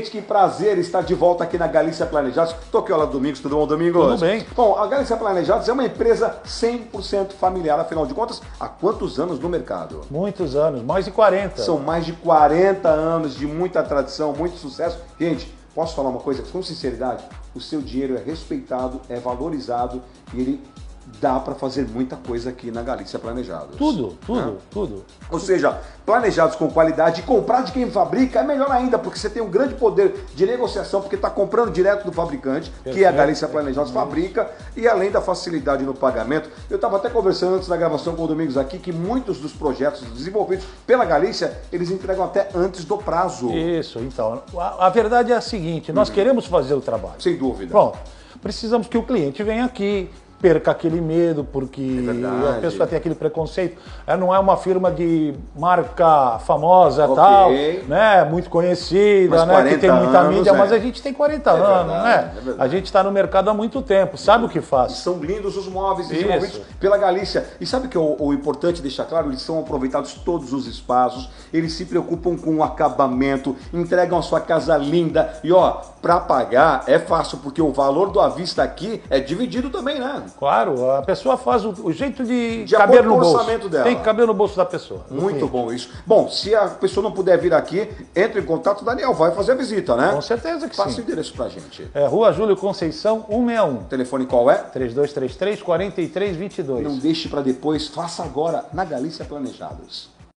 Gente, que prazer estar de volta aqui na Galícia Planejados. Tô aqui, olá, Domingos. Tudo bom, Domingos? Tudo bem. Bom, a Galícia Planejados é uma empresa 100% familiar, afinal de contas, há quantos anos no mercado? Muitos anos, mais de 40. São mais de 40 anos de muita tradição, muito sucesso. Gente, posso falar uma coisa com sinceridade? O seu dinheiro é respeitado, é valorizado e ele dá para fazer muita coisa aqui na Galícia Planejados. Tudo, tudo, tudo. Ou seja, planejados com qualidade e comprar de quem fabrica é melhor ainda, porque você tem um grande poder de negociação, porque está comprando direto do fabricante, que é a Galícia Planejados fabrica, e além da facilidade no pagamento. Eu estava até conversando antes da gravação com o Domingos aqui que muitos dos projetos desenvolvidos pela Galícia, eles entregam até antes do prazo. Isso, então. A, a verdade é a seguinte, nós queremos fazer o trabalho. Sem dúvida. Bom, precisamos que o cliente venha aqui, perca aquele medo, porque É a pessoa tem aquele preconceito. É, não é uma firma de marca famosa Ok. tal, né? Muito conhecida, né? 40 Que tem muita anos, mídia, é. mas a gente tem 40 anos, verdade, né? é a gente está no mercado há muito tempo, sabe o que faz. São lindos os móveis desenvolvidos pela Galícia. E sabe que é o, o importante deixar claro? Eles são aproveitados todos os espaços, eles se preocupam com o acabamento, entregam a sua casa linda. E ó, para pagar é fácil, porque o valor do à vista aqui é dividido também, né? Claro, a pessoa faz o, o jeito de, De caber no o bolso. dela. Tem que caber no bolso da pessoa. Muito bom isso. Bom, se a pessoa não puder vir aqui, entre em contato, o Daniel vai fazer a visita, né? Com certeza que Passa o sim. endereço pra gente. É Rua Júlio Conceição, 161. O telefone qual é? 3233 4322. Não deixe para depois, faça agora na Galícia Planejados.